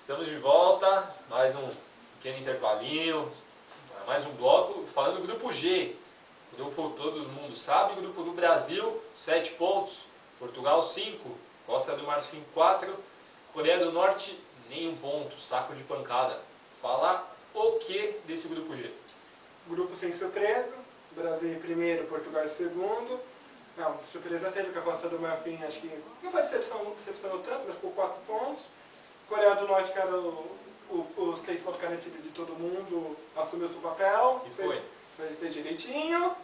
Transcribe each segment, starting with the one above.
Estamos de volta, mais um pequeno intervalinho, mais um bloco, falando do grupo G. Grupo todo mundo sabe, grupo do Brasil, 7 pontos, Portugal 5, Costa do Marfim 4, Coreia do Norte nenhum ponto, saco de pancada. Falar o que desse grupo G? Grupo sem surpresa, Brasil em primeiro, Portugal em segundo. Não, surpresa teve com a Costa do Marfim, acho que não foi decepção, não decepcionou tanto, mas ficou 4 pontos. Coreia do Norte, que era o, o, os três pontos garantidos de todo mundo, assumiu seu papel. E foi. fez, fez direitinho.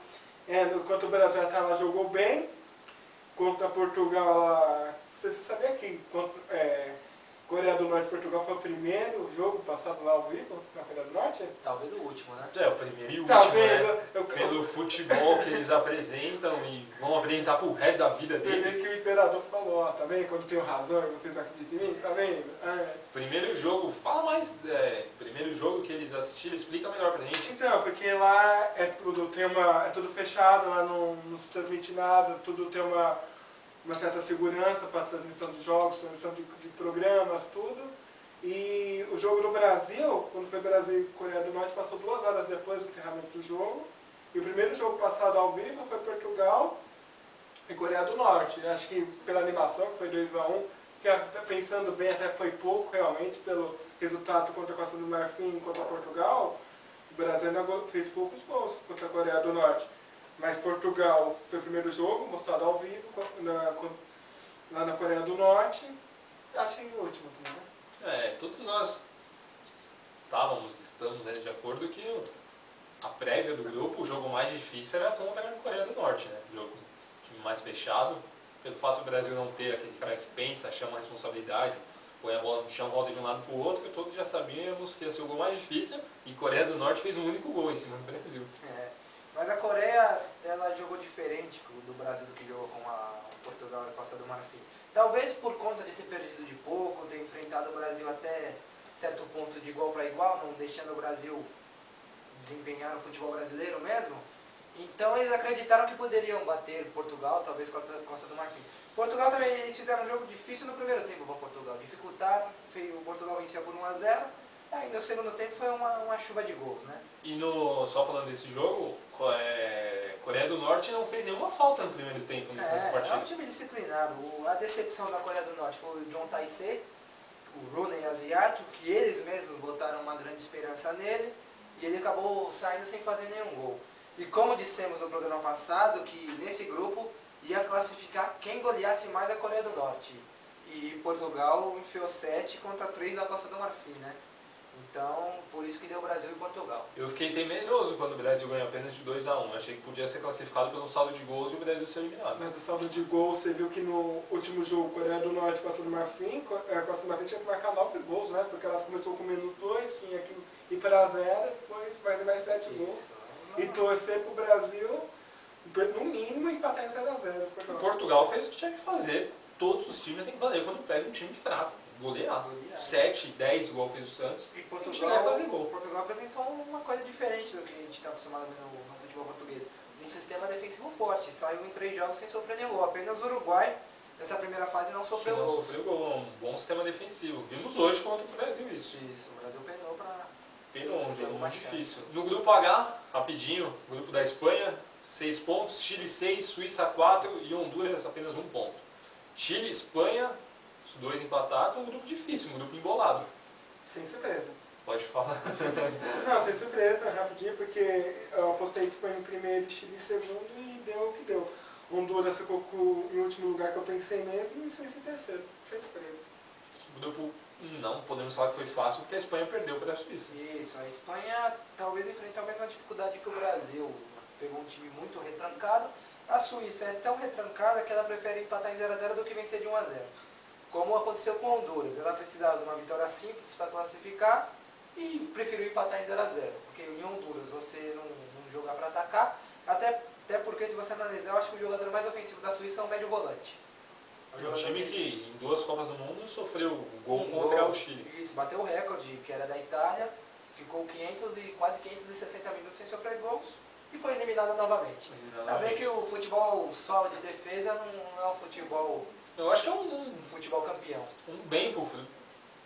É, enquanto o Brasil ela jogou bem. Contra Portugal, ela, você sabia que contra, é, Coreia do Norte e Portugal foi o primeiro jogo passado lá ao vivo na Coreia do Norte? Talvez o último, né? É, o primeiro e o Tá último, né? Eu, Pelo futebol que eles apresentam e vão apresentar pro resto da vida deles. que o imperador falou, ó, tá vendo? Quando tenho razão e vocês não acreditam em mim, tá vendo? É. Primeiro jogo, fala mais, é, primeiro jogo que eles assistiram, explica melhor pra gente. Então, porque lá é tudo, tem uma, é tudo fechado, lá não, não se transmite nada, tudo tem uma, uma certa segurança para transmissão de jogos, transmissão de, de programas, tudo. E o jogo no Brasil, quando foi Brasil e Coreia do Norte, passou duas horas depois do encerramento do jogo. E o primeiro jogo passado ao vivo foi Portugal e Coreia do Norte. Eu Acho que pela animação, que foi 2x1, que até pensando bem, até foi pouco realmente, pelo resultado contra a Costa do Marfim e contra Portugal, o Brasil ainda fez poucos gols contra a Coreia do Norte. Mas Portugal foi o primeiro jogo, mostrado ao vivo, na- lá na Coreia do Norte. Acho que o último também, né? É, todos nós estávamos, estamos né, de acordo que a prévia do grupo, o jogo mais difícil era contra a Coreia do Norte, né? O jogo time mais fechado, pelo fato do Brasil não ter aquele cara que pensa, chama a responsabilidade, põe a bola no chão, volta de um lado para o outro, todos já sabíamos que ia ser o gol mais difícil e Coreia do Norte fez um único gol em cima do Brasil. É. Mas a Coreia, ela jogou diferente do Brasil que jogou com a Portugal a Costa do Marfim. Talvez por conta de ter perdido de pouco, ter enfrentado o Brasil até certo ponto de igual para igual, não deixando o Brasil desempenhar o futebol brasileiro mesmo. Então eles acreditaram que poderiam bater Portugal, talvez Costa do Marfim. Portugal também, eles fizeram um jogo difícil no primeiro tempo para Portugal. Dificultaram, o Portugal vencia por 1 a 0 Aí no segundo tempo foi uma, uma chuva de gols, né? E no, só falando desse jogo, é, Coreia do Norte não fez nenhuma falta no primeiro tempo nesse, É, é um time disciplinado. O- a decepção da Coreia do Norte foi o John Taisei, o Rooney asiático, que eles mesmos botaram uma grande esperança nele e ele acabou saindo sem fazer nenhum gol. E como dissemos no programa passado, que nesse grupo ia classificar quem goleasse mais a Coreia do Norte. E Portugal enfiou 7 contra 3 da Costa do Marfim, né? Então, por isso que deu Brasil e Portugal. Eu fiquei temeroso quando o Brasil ganhou apenas de 2 a 1 Eu achei que podia ser classificado pelo saldo de gols e o Brasil ser eliminado. Mas o saldo de gols, você viu que no último jogo, Coreia do Norte e Costa do Marfim, a Costa do Marfim tinha que marcar 9 gols, né? Porque ela começou com menos 2, tinha que ir para zero, depois vai mais 7 gols. E torcer pro Brasil, no mínimo, empatar em 0x0. O Portugal fez o que tinha que fazer. Todos os times têm que fazer quando pega um time fraco. Golear. Golear. 7, 10 igual fez o Santos. E Portugal, e fazer gol. Portugal apresentou uma coisa diferente do que a gente está acostumado a ver no, no futebol português. Um sistema defensivo forte, saiu em três jogos sem sofrer nenhum gol. Apenas o Uruguai, nessa primeira fase, não sofreu não gols. sofreu gol. Um bom sistema defensivo. Vimos hoje contra o Brasil isso. Isso, o Brasil penou para... Penou, um jogo mais difícil. No grupo H, rapidinho, grupo da Espanha, 6 pontos, Chile 6, Suíça 4 e Honduras apenas um ponto. Chile, Espanha, os dois empatados, um grupo difícil, um grupo embolado. Sem surpresa. Pode falar. Não, sem surpresa, rapidinho, porque eu apostei Espanha em primeiro Chile em segundo e deu o que deu. Honduras ficou com- em último lugar que eu pensei mesmo e Suíça em terceiro. Sem surpresa. grupo não podemos falar que foi fácil porque a Espanha perdeu para a Suíça. Isso, a Espanha talvez enfrentou a mesma dificuldade que o Brasil. Pegou um time muito retrancado. A Suíça é tão retrancada que ela prefere empatar em 0x0 do que vencer de 1x0. Como aconteceu com Honduras. Ela precisava de uma vitória simples para classificar e preferiu empatar em 0x0. Porque em Honduras você não, não jogar para atacar. Até, até porque se você analisar, eu acho que o jogador mais ofensivo da Suíça é o médio volante. É Um jogador time que em duas Copas do Mundo sofreu o gol um contra gol. o Chile. Isso, bateu o recorde, que era da Itália, ficou 500 e quase 560 minutos sem sofrer gols e foi eliminado novamente. Ainda bem que o futebol só de defesa não é um futebol, Eu acho que é um, um, futebol campeão. um bem pro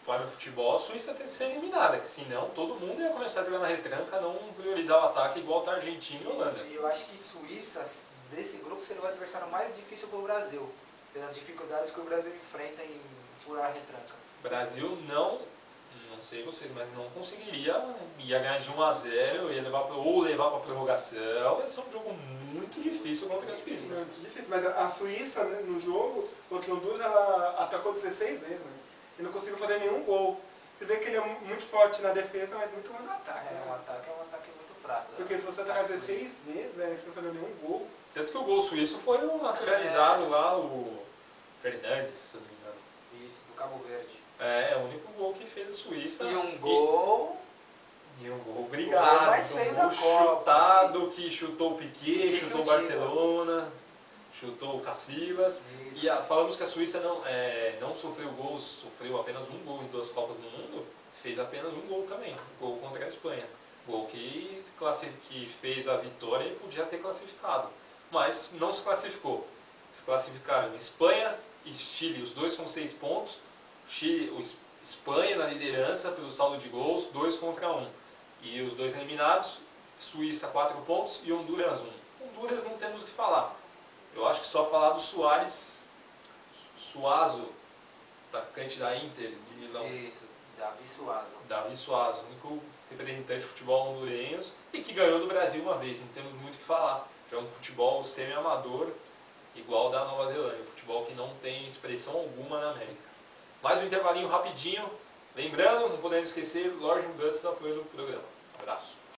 para o futebol, a Suíça tem que ser eliminada, que senão todo mundo ia começar a jogar na retranca, não priorizar o ataque igual tá a Argentina e Holanda. E eu acho que Suíça, desse grupo, seria o adversário mais difícil para o Brasil, pelas dificuldades que o Brasil enfrenta em furar retrancas. Brasil não, não sei vocês, mas não conseguiria, ia ganhar de 1 a 0 ia levar, pra- ou levar para prorrogação, ia ser um jogo muito difícil contra a Suíça. Muito difícil. Mas a Suíça, né, no jogo, contra o Honduras, ela atacou 16 vezes, né? E não conseguiu fazer nenhum gol. Você vê que ele é mu- muito forte na defesa, mas muito ruim no ataque. É, um né? ataque é um ataque muito fraco. né? Porque se você atacar Ataque 16 vezes, é, você não fazer nenhum gol. Tanto que o gol suíço foi o naturalizado lá, o Fernandes, se eu não me engano. Isso, do Cabo Verde. É, é o único gol que fez a Suíça. E um gol... E um gol, obrigado. mais um feio gol da Copa. chutado, que chutou o Piquet, chutou o. Barcelona, chutou o Casillas. Isso. E a- falamos que a Suíça não, é, não sofreu gols, sofreu apenas um gol em duas Copas do Mundo, fez apenas um gol também, gol contra a Espanha. Gol que, que fez a vitória e podia ter classificado. Mas não se classificou. Se classificaram Espanha e Chile, os dois com seis pontos. Chile, Espanha na liderança pelo saldo de gols, dois contra um. E os dois eliminados, Suíça quatro pontos e Honduras um. Honduras não temos o que falar. Eu acho que só falar do Soares, Suazo, atacante da Inter de Milão, Isso, Davi Suazo. Davi Suazo, único representante de futebol hondurenhos e que ganhou do Brasil uma vez, não temos muito o que falar. É um futebol semi-amador, igual da Nova Zelândia, um futebol que não tem expressão alguma na América. Mais um intervalinho rapidinho, lembrando, não podemos esquecer, loja de mudanças apoio do programa. Abraço.